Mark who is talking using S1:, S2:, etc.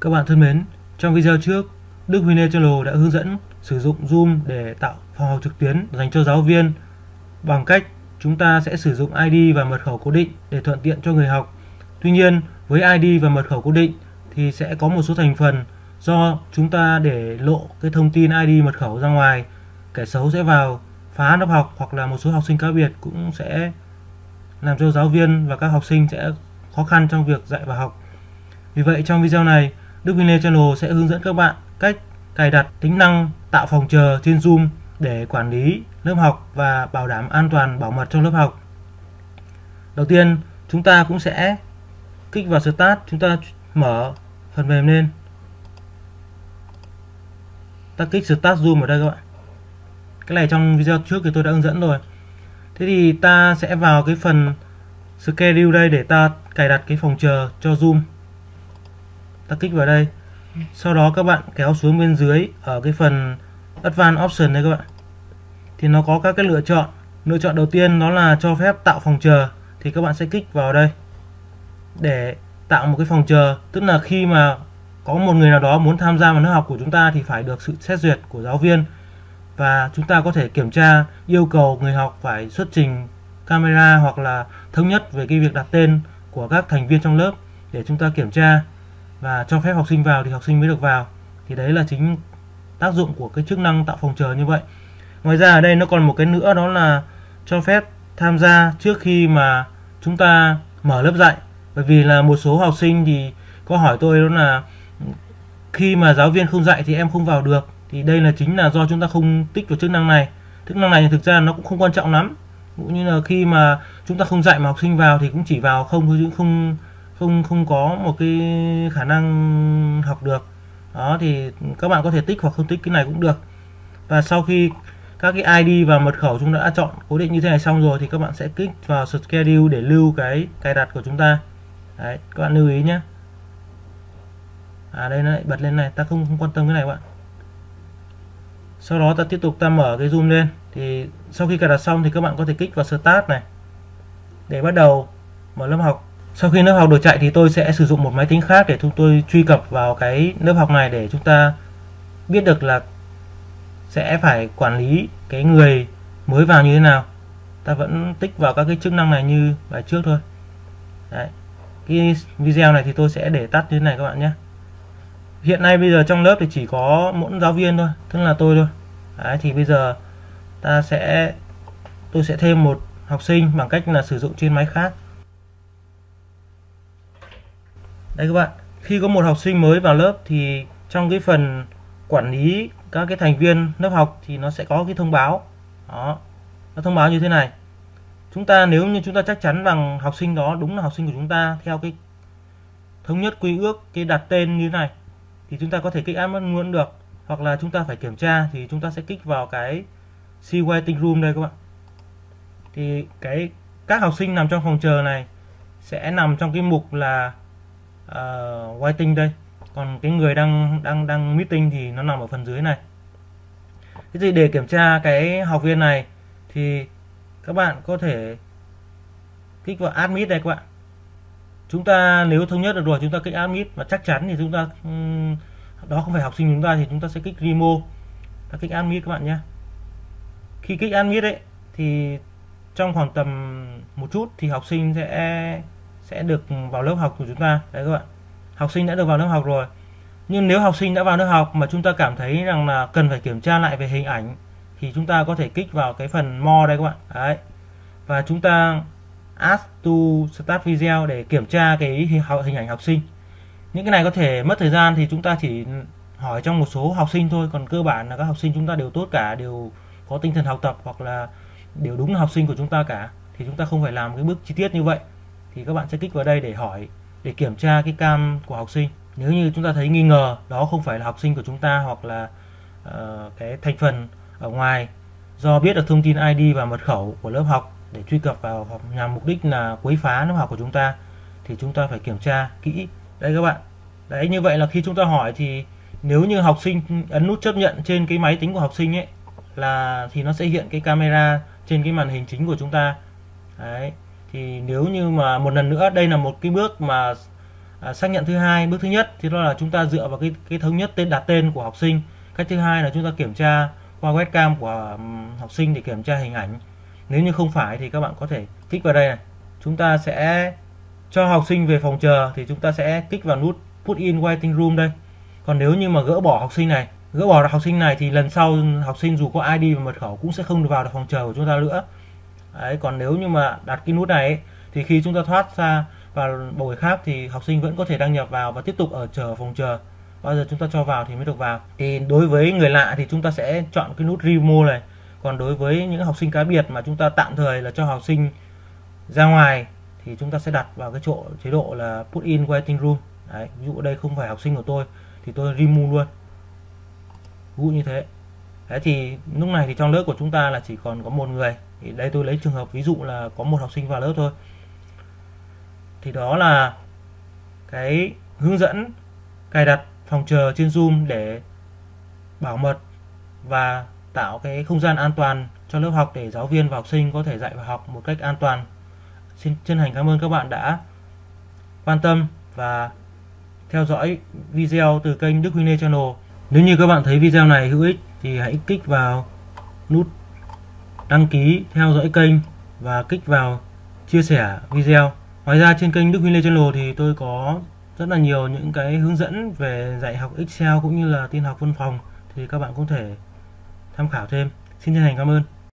S1: Các bạn thân mến, trong video trước, Đức Huy Channel đã hướng dẫn sử dụng Zoom để tạo phòng học trực tuyến dành cho giáo viên bằng cách chúng ta sẽ sử dụng ID và mật khẩu cố định để thuận tiện cho người học. Tuy nhiên, với ID và mật khẩu cố định thì sẽ có một số thành phần do chúng ta để lộ cái thông tin ID mật khẩu ra ngoài, kẻ xấu sẽ vào phá lớp học hoặc là một số học sinh cá biệt cũng sẽ làm cho giáo viên và các học sinh sẽ khó khăn trong việc dạy và học. Vì vậy trong video này, Đức Vinley Channel sẽ hướng dẫn các bạn cách cài đặt tính năng tạo phòng chờ trên Zoom để quản lý lớp học và bảo đảm an toàn bảo mật trong lớp học. Đầu tiên, chúng ta cũng sẽ kích vào Start, chúng ta mở phần mềm lên. Ta kích Start Zoom ở đây các bạn. Cái này trong video trước thì tôi đã hướng dẫn rồi. Thế thì ta sẽ vào cái phần Schedule đây để ta cài đặt cái phòng chờ cho Zoom. Ta kích vào đây. Sau đó các bạn kéo xuống bên dưới ở cái phần Advanced Option đây các bạn. Thì nó có các cái lựa chọn. Lựa chọn đầu tiên đó là cho phép tạo phòng chờ thì các bạn sẽ kích vào đây để tạo một cái phòng chờ, tức là khi mà có một người nào đó muốn tham gia vào lớp học của chúng ta thì phải được sự xét duyệt của giáo viên và chúng ta có thể kiểm tra yêu cầu người học phải xuất trình camera hoặc là thống nhất về cái việc đặt tên của các thành viên trong lớp để chúng ta kiểm tra và cho phép học sinh vào thì học sinh mới được vào. Thì đấy là chính tác dụng của cái chức năng tạo phòng chờ như vậy. Ngoài ra ở đây nó còn một cái nữa, đó là cho phép tham gia trước khi mà chúng ta mở lớp dạy. Bởi vì là một số học sinh thì có hỏi tôi đó là, khi mà giáo viên không dạy thì em không vào được. Thì đây là chính là do chúng ta không tích vào chức năng này. Chức năng này thực ra nó cũng không quan trọng lắm. Cũng như là khi mà chúng ta không dạy mà học sinh vào thì cũng chỉ vào không thôi chứ không không không có một cái khả năng học được. Đó thì các bạn có thể tích hoặc không tích cái này cũng được. Và sau khi các cái ID và mật khẩu chúng đã chọn cố định như thế này xong rồi thì các bạn sẽ kích vào schedule để lưu cái cài đặt của chúng ta. Đấy các bạn lưu ý nhé. À đây nó lại bật lên này ta không, không quan tâm cái này các bạn. Sau đó ta tiếp tục ta mở cái zoom lên. Thì sau khi cài đặt xong thì các bạn có thể kích vào start này. Để bắt đầu mở lớp học sau khi lớp học được chạy thì tôi sẽ sử dụng một máy tính khác để chúng tôi truy cập vào cái lớp học này để chúng ta biết được là sẽ phải quản lý cái người mới vào như thế nào. Ta vẫn tích vào các cái chức năng này như bài trước thôi. Đấy. Cái video này thì tôi sẽ để tắt như thế này các bạn nhé. Hiện nay bây giờ trong lớp thì chỉ có mỗi giáo viên thôi tức là tôi thôi. Đấy, thì bây giờ ta sẽ tôi sẽ thêm một học sinh bằng cách là sử dụng trên máy khác. Đây các bạn, khi có một học sinh mới vào lớp thì trong cái phần quản lý các cái thành viên lớp học thì nó sẽ có cái thông báo. Đó, nó thông báo như thế này. Chúng ta nếu như chúng ta chắc chắn rằng học sinh đó đúng là học sinh của chúng ta theo cái thống nhất quy ước, cái đặt tên như thế này, thì chúng ta có thể kích add luôn được. Hoặc là chúng ta phải kiểm tra thì chúng ta sẽ kích vào cái see waiting room đây các bạn. Thì cái, các học sinh nằm trong phòng chờ này sẽ nằm trong cái mục là À, uh, waiting đây. Còn cái người đang đang đang meeting thì nó nằm ở phần dưới này. Thế thì để kiểm tra cái học viên này thì các bạn có thể kích vào admit đây các bạn. Chúng ta nếu thống nhất được rồi chúng ta kích admit và chắc chắn thì chúng ta đó không phải học sinh chúng ta thì chúng ta sẽ kích remove ta kích admit các bạn nhé. Khi kích admit đấy thì trong khoảng tầm một chút thì học sinh sẽ sẽ được vào lớp học của chúng ta. Đấy các bạn. Học sinh đã được vào lớp học rồi. Nhưng nếu học sinh đã vào lớp học mà chúng ta cảm thấy rằng là cần phải kiểm tra lại về hình ảnh, thì chúng ta có thể kích vào cái phần more đây các bạn. Đấy. Và chúng ta ask to start video để kiểm tra cái hình ảnh học sinh. Những cái này có thể mất thời gian thì chúng ta chỉ hỏi trong một số học sinh thôi. Còn cơ bản là các học sinh chúng ta đều tốt cả, đều có tinh thần học tập hoặc là đều đúng là học sinh của chúng ta cả. Thì chúng ta không phải làm cái bước chi tiết như vậy thì các bạn sẽ kích vào đây để hỏi để kiểm tra cái cam của học sinh. Nếu như chúng ta thấy nghi ngờ đó không phải là học sinh của chúng ta hoặc là uh, cái thành phần ở ngoài do biết được thông tin ID và mật khẩu của lớp học để truy cập vào hoặc nhằm mục đích là quấy phá lớp học của chúng ta thì chúng ta phải kiểm tra kỹ. Đây các bạn. Đấy như vậy là khi chúng ta hỏi thì nếu như học sinh ấn nút chấp nhận trên cái máy tính của học sinh ấy là thì nó sẽ hiện cái camera trên cái màn hình chính của chúng ta. Đấy thì nếu như mà một lần nữa đây là một cái bước mà à, xác nhận thứ hai bước thứ nhất thì đó là chúng ta dựa vào cái cái thống nhất tên đặt tên của học sinh. Cách thứ hai là chúng ta kiểm tra qua webcam của học sinh để kiểm tra hình ảnh. Nếu như không phải thì các bạn có thể kích vào đây này. Chúng ta sẽ cho học sinh về phòng chờ thì chúng ta sẽ kích vào nút put in waiting room đây. Còn nếu như mà gỡ bỏ học sinh này gỡ bỏ được học sinh này thì lần sau học sinh dù có ID và mật khẩu cũng sẽ không được vào được phòng chờ của chúng ta nữa. Đấy, còn nếu như mà đặt cái nút này ấy, thì khi chúng ta thoát ra vào buổi khác thì học sinh vẫn có thể đăng nhập vào và tiếp tục ở chờ phòng chờ. Bao giờ chúng ta cho vào thì mới được vào. Thì đối với người lạ thì chúng ta sẽ chọn cái nút remove này. Còn đối với những học sinh cá biệt mà chúng ta tạm thời là cho học sinh ra ngoài thì chúng ta sẽ đặt vào cái chỗ chế độ là put in waiting room. Đấy, ví dụ đây không phải học sinh của tôi thì tôi remove luôn. Ví dụ như thế. Đấy thì lúc này thì trong lớp của chúng ta là chỉ còn có một người thì đây tôi lấy trường hợp ví dụ là có một học sinh vào lớp thôi thì đó là cái hướng dẫn, cài đặt, phòng chờ trên Zoom để bảo mật và tạo cái không gian an toàn cho lớp học để giáo viên và học sinh có thể dạy và học một cách an toàn. Xin chân thành cảm ơn các bạn đã quan tâm và theo dõi video từ kênh Đức Huy Lê Channel. Nếu như các bạn thấy video này hữu ích thì hãy kích vào nút đăng ký theo dõi kênh và kích vào chia sẻ video. Ngoài ra trên kênh Đức Huy Lê Channel thì tôi có rất là nhiều những cái hướng dẫn về dạy học Excel cũng như là tin học văn phòng thì các bạn cũng thể tham khảo thêm. Xin chân thành cảm ơn.